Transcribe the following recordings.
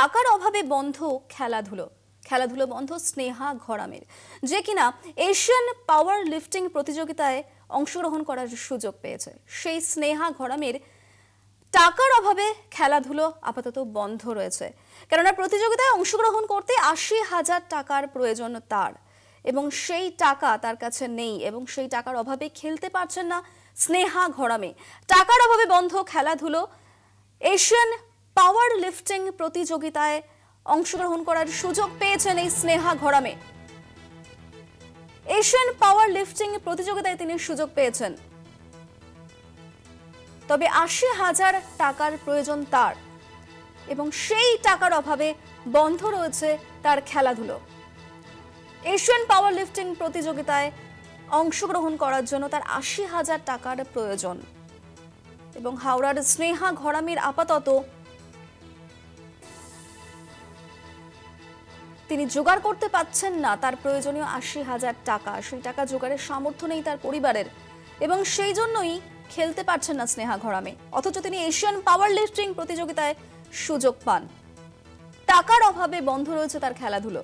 টাকার অভাবে বন্ধ খেলাধুলো। খেলাধুলো বন্ধ, স্নেহা ঘরামের। যে কিনা এশিয়ান পাওয়ার লিফটিং প্রতিযোগিতায় অংশগ্রহণ করার সুযোগ পেয়েছে। সেই স্নেহা ঘরামের টাকার অভাবে খেলাধুলো আপাতত বন্ধ রয়েছে। কেননা প্রতিযোগিতায় অংশগ্রহণ করতে আশি হাজার টাকার প্রয়োজন তার। এবং সেই টাকা তার কাছে নেই এবং সেই টাকার অভাবে খেলতে পারছেন না স্নেহা ঘরামে। টাকার অভাবে বন্ধ খেলাধুলো এশিয়ান পাওয়ার লিফটিং প্রতিযোগিতায় অংশগ্রহণ করার সুযোগ পেয়েছেন এই স্নেহা ঘরামে। এশিয়ান পাওয়ার লিফটিং প্রতিযোগিতায় তিনি সুযোগ পেয়েছেন। তবে আশি হাজার টাকার প্রয়োজন তার এবং সেই টাকার অভাবে বন্ধ রয়েছে তার খেলাধুলো। এশিয়ান পাওয়ার লিফটিং প্রতিযোগিতায় অংশগ্রহণ করার জন্য তার আশি হাজার টাকার প্রয়োজন এবং হাওড়ার স্নেহা ঘরামির আপাতত তিনি জোগাড় করতে পাচ্ছেন না। তার প্রয়োজনীয় আশি হাজার টাকা। সেই টাকা জোগাড়ের সামর্থ্য নেই তার পরিবারের। এবং সেই জন্যই খেলতে পারছেন না স্নেহা ঘরামে। অথচ তিনি এশিয়ান পাওয়ার লিফটিং প্রতিযোগিতায় সুযোগ পান। টাকার অভাবে বন্ধ রয়েছে তার খেলাধুলো।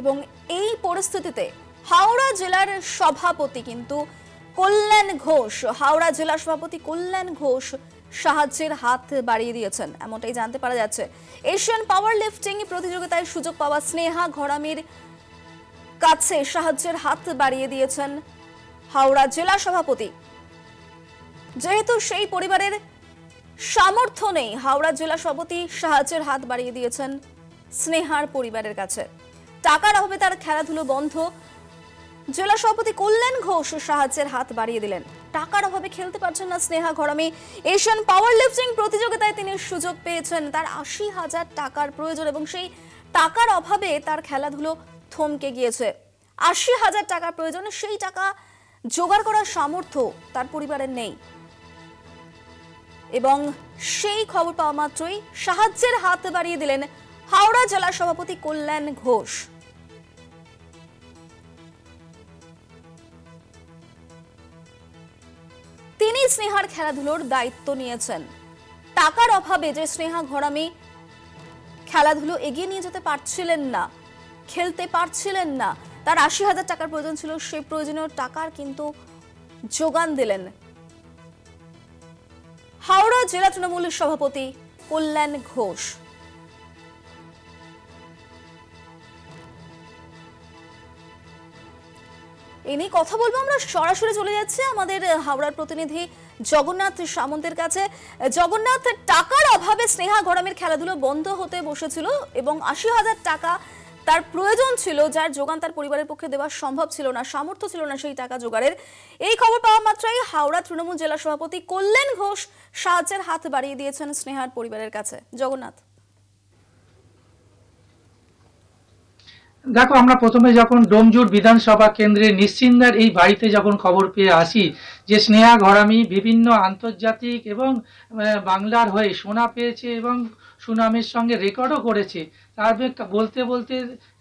এবং এই পরিস্থিতিতে হাওড়া জেলার সভাপতি কিন্তু কল্যাণ ঘোষ, হাওড়া জেলা সভাপতি কল্যাণ ঘোষ সাহায্যের হাত বাড়িয়ে দিয়েছেন। এমনটাই জানতে পারা যাচ্ছে। এশিয়ান পাওয়ার লিফটিং প্রতিযোগিতায় সুযোগ পাওয়া স্নেহা ঘরামির কাছে সাহায্যের হাত বাড়িয়ে দিয়েছেন হাওড়া জেলা সভাপতি। যেহেতু সেই পরিবারের সামর্থ্য নেই, হাওড়া জেলা সভাপতি সাহায্যের হাত বাড়িয়ে দিয়েছেন স্নেহার পরিবারের কাছে। টাকার অভাবে তার খেলাধুলো বন্ধ। জেলা সভাপতি কল্যাণ ঘোষ সাহায্যের হাত বাড়িয়ে দিলেন। টাকার অভাবে খেলতে পারছেন না স্নেহা ঘরামি। এশিয়ান পাওয়ার লিফটিং প্রতিযোগিতায় তিনি সুযোগ পেয়েছেন। তার আশি হাজার টাকার প্রয়োজন এবং সেই টাকার অভাবে তার খেলাধুলো থমকে গিয়েছে। আশি হাজার টাকার প্রয়োজন, সেই টাকা জোগাড় করার সামর্থ্য তার পরিবারের নেই। এবং সেই খবর পাওয়া মাত্রই সাহায্যের হাত বাড়িয়ে দিলেন হাওড়া জেলা সভাপতি কল্যাণ ঘোষ। স্নেহার খেলাধুলোর দায়িত্ব নিয়েছেন। টাকার অভাবে যে স্নেহা ঘরামি খেলাধুলো এগিয়ে নিয়ে যেতে পারছিলেন না, খেলতে পারছিলেন না, তার আশি হাজার টাকার প্রয়োজন ছিল সেই প্রয়োজনীয় টাকার কিন্তু যোগান দিলেন। হাওড়া জেলা তৃণমূলের সভাপতি কল্যাণ ঘোষ। এ নিয়ে কথা বলব আমরা। সরাসরি চলে যাচ্ছি আমাদের হাওড়ার প্রতিনিধি জগন্নাথ সামন্তের কাছে। জগন্নাথ, টাকার অভাবে স্নেহা গরমের খেলাধুলো বন্ধ হতে বসেছিল এবং আশি হাজার টাকা তার প্রয়োজন ছিল, যার যোগান তার পরিবারের পক্ষে দেওয়া সম্ভব ছিল না, সামর্থ্য ছিল না সেই টাকা জোগাড়ের। এই খবর পাওয়া মাত্রই হাওড়া তৃণমূল জেলা সভাপতি কল্যাণ ঘোষ সাহায্যের হাত বাড়িয়ে দিয়েছেন স্নেহার পরিবারের কাছে। জগন্নাথ। দেখো, আমরা প্রথমে যখন ডোমজুর বিধানসভা কেন্দ্রে নিশ্চিন্দার এই বাড়িতে যখন খবর পেয়ে আসি যে স্নেহা ঘরামি বিভিন্ন আন্তর্জাতিক এবং বাংলার হয়ে সোনা পেয়েছে এবং সুনামের সঙ্গে রেকর্ডও করেছে, তার বলতে বলতে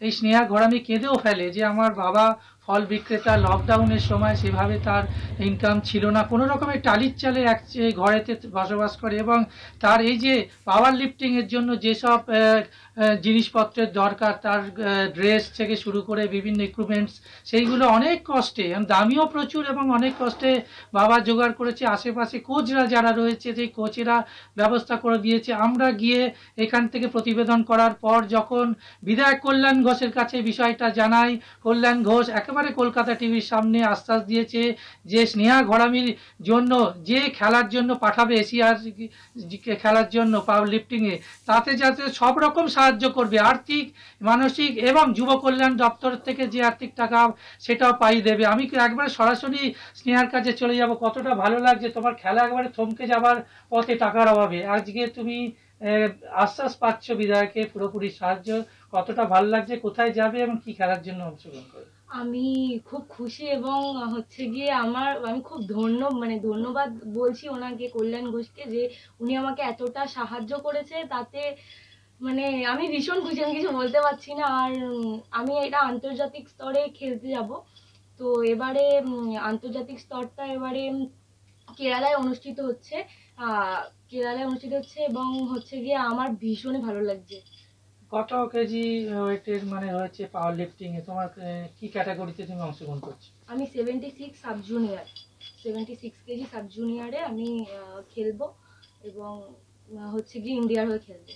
এই স্নেহা ঘরামি কেঁদেও ফেলে যে আমার বাবা ফল বিক্রেতা লকডাউনের সময় সেভাবে তার ইনকাম ছিল না। কোনো রকমের টালির চালে এক ঘরেতে বসবাস করে এবং তার এই যে পাওয়ার লিফটিংয়ের জন্য যেসব জিনিসপত্রের দরকার, তার ড্রেস থেকে শুরু করে বিভিন্ন ইকুইপমেন্টস সেইগুলো অনেক কষ্টে দামিও প্রচুর এবং অনেক কষ্টে বাবা জোগাড় করেছে। আশেপাশে কোচরা যারা রয়েছে, সেই কোচেরা ব্যবস্থা করে দিয়েছে। আমরা গিয়ে এখান থেকে প্রতিবেদন করার পর যখন বিধায়ক কল্যাণ ঘোষের কাছে বিষয়টা জানাই, কল্যাণ ঘোষ একেবারে কলকাতা টিভির সামনে আশ্বাস দিয়েছে যে, স্নেহা ঘরামির জন্য, যে খেলার জন্য পাঠাবে এশিয়ার খেলার জন্য পাওয়ার লিফটিংয়ে তাতে যাতে সব রকম সাহায্য করবে আর্থিক, মানসিক এবং যুব কল্যাণ দপ্তর থেকে যে আর্থিক টাকা সেটাও পাই দেবে। আমি একবারে সরাসরি স্নেহার কাছে চলে যাব? কতটা ভালো লাগছে তোমার খেলা একবারে থমকে যাবার পথে টাকার অভাবে। আজকে তুমি আশ্বাস পাচ্ছ বিধায়কে পুরোপুরি সাহায্য। কতটা ভালো লাগছে, কোথায় যাবে এবং কি খেলার জন্য অংশগ্রহণ করবে? আমি খুব খুশি এবং হচ্ছে গিয়ে আমার, আমি খুব ধন্য মানে ধন্যবাদ বলছি ওনাকে, কল্যাণ ঘোষকে, যে উনি আমাকে এতটা সাহায্য করেছে। তাতে মানে আমি ভীষণ খুশি আমি কিছু বলতে পারছি না। আর আমি এটা আন্তর্জাতিক স্তরে খেলতে যাব। তো এবারে আন্তর্জাতিক স্তরটা এবারে কেরালায় অনুষ্ঠিত হচ্ছে। কেরালায় অনুষ্ঠিত হচ্ছে এবং হচ্ছে গিয়ে আমার ভীষণই ভালো লাগছে। কত কেজি ওয়েটের মানে হয়েছে পাওয়ার লিফটিং এ? তোমার কি ক্যাটাগরিতে তুমি অংশগ্রহণ করছ? আমি seventy six sub junior seventy six KG sub জুনিয়রে আমি খেলব এবং হচ্ছে গিয়ে ইন্ডিয়ার হয়ে খেলব।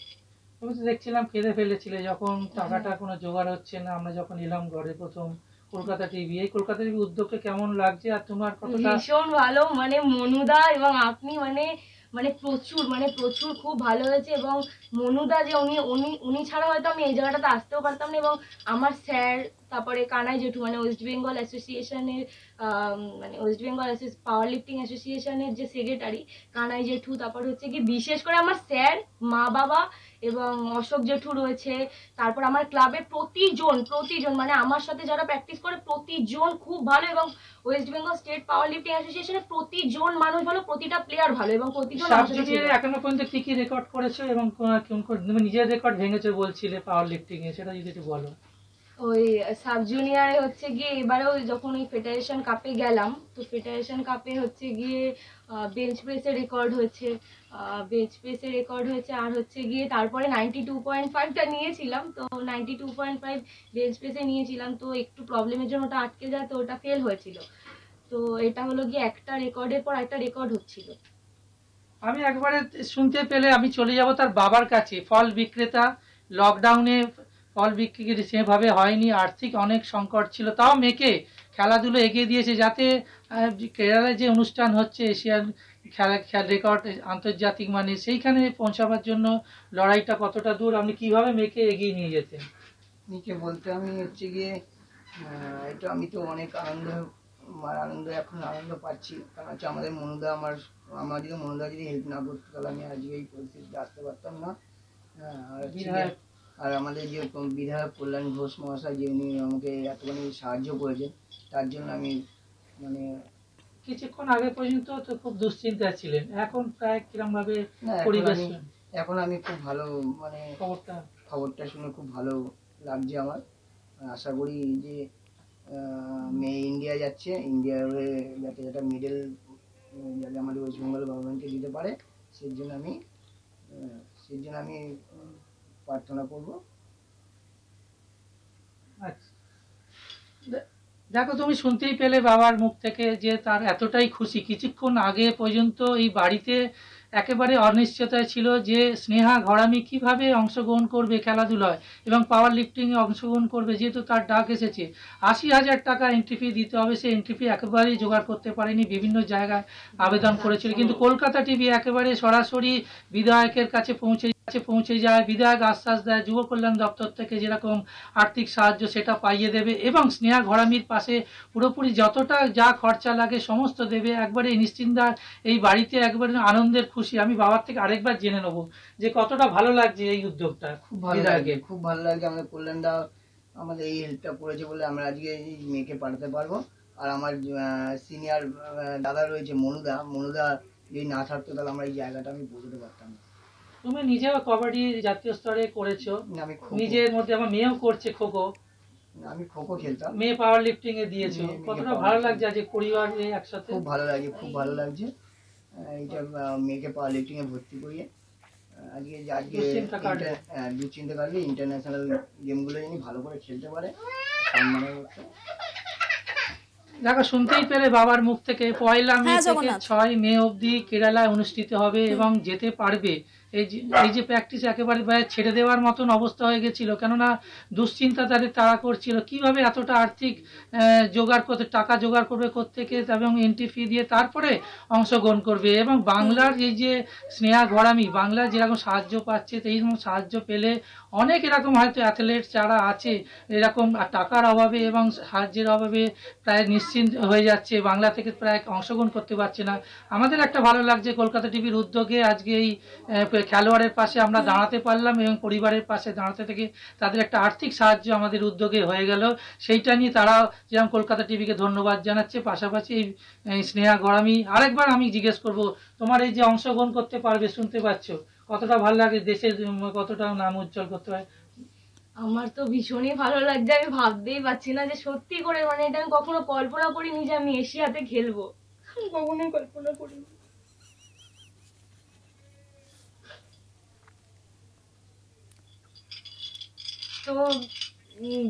তুমি তো দেখছিলাম কেঁদে ফেলেছিলে, যখন টাকাটা কোনো জোগাড় হচ্ছে না, আমরা যখন এলাম ঘরে প্রথম কলকাতা টিভি এই কলকাতা টিভি উদ্যোগকে কেমন লাগছে আর তোমার ভীষণ ভালো মানে মনুদা এবং আপনি মানে মানে প্রচুর মানে প্রচুর খুব ভালো হয়েছে এবং মনুদা যে উনি উনি উনি ছাড়া হয়তো আমি এই জায়গাটাতে আসতেও পারতাম না এবং আমার স্যার, তারপরে কানাই জেঠু মানে ওয়েস্ট বেঙ্গল অ্যাসোসিয়েশনের মানে ওয়েস্ট বেঙ্গল পাওয়ার লিফটিং অ্যাসোসিয়েশনের যে সেক্রেটারি কানাই জেঠু, তারপর হচ্ছে কি বিশেষ করে আমার স্যার মা বাবা এবং অশোক জেঠু রয়েছে। তারপর আমার ক্লাবে প্রতিজন প্রতিজন মানে আমার সাথে যারা প্র্যাকটিস করে প্রতিজন খুব ভালো এবং West Bengal state powerlifting অ্যাসোসিয়েশনের প্রতিজন মানুষ ভালো প্রতিটা প্লেয়ার ভালো এবং প্রতিজন এখনও পর্যন্ত কি কি রেকর্ড করেছ এবং নিজের রেকর্ড ভেঙেছো বলছিলে পাওয়ার লিফটিং এ সেটা যদি একটু বলো। ওই সাব জুনিয়রে হচ্ছে গিয়ে এবারেও যখন ওই ফেডারেশন কাপে গেলাম, তো ফেডারেশন কাপে হচ্ছে গিয়ে বেঞ্চ প্রেসের রেকর্ড হয়েছে বেঞ্চ প্রেসের রেকর্ড হয়েছে আর হচ্ছে গিয়ে তারপরে নাইনটি টু পয়েন্ট ফাইভটা নিয়েছিলাম, তো ninety two point five bench প্রেসে নিয়েছিলাম, তো একটু প্রবলেমের জন্য ওটা আটকে যায়, তো ওটা ফেল হয়েছিল। তো এটা হলো গিয়ে একটা রেকর্ডের পর একটা রেকর্ড হচ্ছিল। আমি একবারে শুনতে পেলে আমি চলে যাব তার বাবার কাছে। ফল বিক্রেতা লকডাউনে ফল বিক্রি সেভাবে হয়নি। আর্থিক অনেক সংকট ছিল। তাও মেয়েকে খেলাধুলো এগিয়ে দিয়েছে যাতে কেরালায় যে অনুষ্ঠান হচ্ছে এশিয়ান খেলা খেলা রেকর্ড আন্তর্জাতিক মানে সেইখানে পৌঁছাবার জন্য লড়াইটা কতটা দূর আপনি কীভাবে মেয়েকে এগিয়ে নিয়ে যেতেন? নিচে বলতে আমি হচ্ছে গিয়ে এটা আমি তো অনেক আনন্দ আমার আনন্দ এখন আনন্দ পাচ্ছি। কারণ হচ্ছে আমাদের মনুদা আমার আমার যদি মনুদা যদি হেল্প না করতো তাহলে আমি আজকে এই পরিস্থিতিতে আসতে পারতাম না। হ্যাঁ, আর। আর আমাদের যে বিধায়ক কল্যাণ ঘোষ মহাশয় যে উনি আমাকে এতখানি সাহায্য করেছেন তার জন্য আমি মানে কিছুক্ষণ আগে পর্যন্ত তো খুব দুশ্চিন্তায় ছিলেন। এখন প্রায় কিরম ভাবে না এখন পরিবেশ? আমি এখন আমি খুব ভালো মানে খবরটা? খবরটা শুনে খুব ভালো লাগছে আমার। আশা করি যে মেয়ে ইন্ডিয়া যাচ্ছে। ইন্ডিয়ার হয়ে যাতে একটা মেডেল যাতে আমাদের ওয়েস্ট বেঙ্গল গভর্নমেন্টকে দিতে পারে সেই জন্য আমি সেই জন্য আমি প্রার্থনা করব। আচ্ছা। দেখো, তুমি শুনতেই পেলে বাবার মুখ থেকে যে তার এতটাই খুশি। কিছুক্ষণ আগে পর্যন্ত এই বাড়িতে একেবারে অনিশ্চয়তায় ছিল যে, স্নেহা, ঘরামি কীভাবে অংশগ্রহণ করবে খেলাধুলায় এবং পাওয়ার লিফটিং এ অংশগ্রহণ করবে? যেহেতু তার ডাক এসেছে, আশি হাজার টাকা এন্ট্রি ফি দিতে হবে। সেই এন্ট্রি ফি একেবারেই জোগাড় করতে পারেনি, বিভিন্ন জায়গায় আবেদন করেছিল। কিন্তু কলকাতা টিভি একেবারে সরাসরি বিধায়কের কাছে পৌঁছে কাছে পৌঁছে যায় বিধায়ক আশ্বাস দেয় যুব কল্যাণ দপ্তর থেকে যেরকম আর্থিক সাহায্য সেটা পাইয়ে দেবে এবং স্নেহা ঘরামির পাশে পুরোপুরি যতটা যা খরচা লাগে সমস্ত দেবে। একবারে নিশ্চিন্দার এই বাড়িতে একবারে আনন্দের খুশি। আমি বাবার থেকে আরেকবার জেনে নেব যে কতটা ভালো লাগছে এই উদ্যোগটা। খুব ভালো লাগে খুব ভালো লাগে। আমাদের কল্যাণদা আমাদের এই হেল্পটা করেছে বলে আমরা আজকে এই মেয়েকে পাঠাতে পারব। আর আমার সিনিয়র দাদা রয়েছে মনুদা। মনুদা যদি না থাকতো তাহলে আমরা এই জায়গাটা আমি পৌঁছতে পারতাম না। তুমি নিজেও কবাডি জাতীয় স্তরে করেছ। আমি খো নিজের মধ্যে আমার মেয়েও করছে খোখো। আমি খোখো খেলতাম। মেয়ে পাওয়ার লিফটিং এ দিয়েছ। মেয়ে- মেয়ে কতটা power ভালো lifting। লাগছে যে পরিবার নিয়ে একসাথে? খুব ভালো লাগে খুব ভালো লাগছে। আহ, এইটা আহ, মেয়েকে পাওয়ার লিফটিং এ ভর্তি করিয়ে আহ, আজকে যে আজকে দুশ্চিন্তা কাটবে। inter- হ্যাঁ, দুশ্চিন্তা কাটবে ইন্টারন্যাশনাল গেমগুলো যিনি ভালো করে খেলতে পারে। সম্মানের মতো দেখো শুনতেই পেলে বাবার মুখ থেকে। পয়লা মে হ্যাঁ, থেকে জগন্নাথ। ছয় মে অবধি কেরালায় অনুষ্ঠিত হবে এবং যেতে পারবে। এই যে এই যে প্র্যাকটিস একেবারে ছেড়ে দেওয়ার মতন অবস্থা হয়ে গেছিল। কেননা দুশ্চিন্তা তাদের তাড়া করছিল, কীভাবে এতটা আর্থিক জোগাড় করতে, টাকা জোগাড় করবে কোত্থেকে এবং এন্ট্রি ফি দিয়ে তারপরে অংশগ্রহণ করবে। এবং বাংলার এই যে স্নেহা ঘরামি বাংলা যেরকম সাহায্য পাচ্ছে তো এইরকম সাহায্য পেলে অনেক এরকম হয়তো অ্যাথলেট যারা আছে, এরকম টাকার অভাবে এবং সাহায্যের অভাবে প্রায় নিশ্চিন্ত হয়ে যাচ্ছে, বাংলা থেকে প্রায় অংশগ্রহণ করতে পারছে না। আমাদের একটা ভালো লাগছে, কলকাতা টিভির উদ্যোগে আজকে এই খেলোয়াড়ের পাশে আমরা দাঁড়াতে পারলাম এবং পরিবারের পাশে দাঁড়াতে থেকে তাদের একটা আর্থিক সাহায্য আমাদের উদ্যোগে হয়ে গেল। সেইটা নিয়ে তারাও যেমন কলকাতা টিভিকে ধন্যবাদ জানাচ্ছে পাশাপাশি এই এই স্নেহা গরামি আরেকবার আমি জিজ্ঞেস করব তোমার এই যে অংশগ্রহণ করতে পারবে শুনতে পাচ্ছ? কতটা ভালো লাগে দেশের কতটা নাম উজ্জ্বল করতে হয় আমার তো ভীষণই ভালো লাগছে আমি ভাবতেই পারছি না যে সত্যি করে মানে এটা আমি কখনো কল্পনা করিনি যে আমি এশিয়াতে খেলব। কখনোই কল্পনা করিনি। তো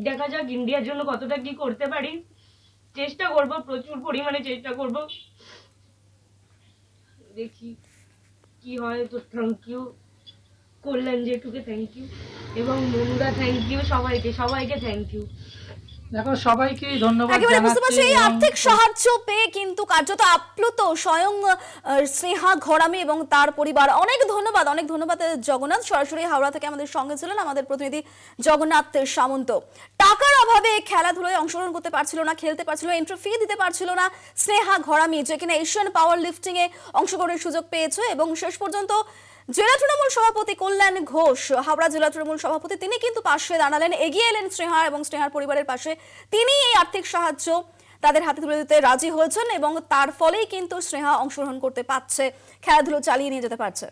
দেখা যাক ইন্ডিয়ার জন্য কতটা কি করতে পারি। চেষ্টা করব, প্রচুর পরিমাণে চেষ্টা করব। দেখি কি হয়, তো থ্যাংক ইউ কল্যাণ জেঠুকে থ্যাংক ইউ এবং মনুরা থ্যাংক ইউ সবাইকে সবাইকে থ্যাংক ইউ দেখো সবাইকেই ধন্যবাদ জানাচ্ছি এই আর্থিক সাহায্য পেয়ে কিন্তু কার্যত আপ্লুত স্বয়ং স্নেহা ঘরামি এবং তার পরিবার। অনেক ধন্যবাদ অনেক ধন্যবাদ জগন্নাথ। সরাসরি হাওড়া থেকে আমাদের সঙ্গে ছিলেন আমাদের প্রতিনিধি জগন্নাথ সামন্ত। টাকার অভাবে খেলাধুলায় অংশগ্রহণ করতে পারছিল না খেলতে পারছিল এন্ট্রি ফি দিতে পারছিল না স্নেহা ঘরামি যে কিনা এশিয়ান পাওয়ার লিফটিং এ অংশগ্রহণের সুযোগ পেয়েছে এবং শেষ পর্যন্ত জেলা তৃণমূল সভাপতি কল্যাণ ঘোষ, হাওড়া জেলা তৃণমূল সভাপতি তিনি কিন্তু পাশে দাঁড়ালেন, এগিয়ে এলেন স্নেহার এবং স্নেহার পরিবারের পাশে। তিনি এই আর্থিক সাহায্য তাদের হাতে তুলে দিতে রাজি হয়েছেন এবং তার ফলেই কিন্তু স্নেহা অংশগ্রহণ করতে পারছে, খেলাধুলো চালিয়ে নিয়ে যেতে পারছে।